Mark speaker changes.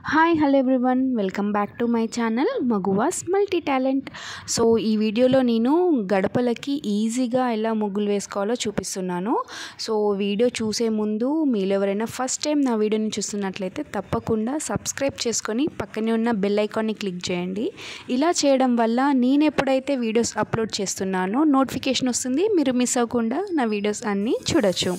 Speaker 1: Hi hello everyone welcome back to my channel Maguvas multi talent so ఈ వీడియోలో నేను గడపలకి ఈజీగా ఎలా ముగ్గులు వేసుకోవాలో చూపిస్తున్నాను. సో వీడియో చూసే ముందు మీరు ఎవరైనా ఫస్ట్ టైం నా వీడియోని చూస్తున్నట్లయితే తప్పకుండా సబ్స్క్రైబ్ చేసుకొని పక్కనే ఉన్న బెల్ ఐకాన్ని క్లిక్ చేయండి. ఇలా చేయడం వల్ల నేను ఎప్పుడైతే వీడియోస్ అప్లోడ్ చేస్తున్నానో నోటిఫికేషన్ వస్తుంది మీరు మిస్ అవ్వకుండా నా వీడియోస్ అన్నీ చూడొచ్చు.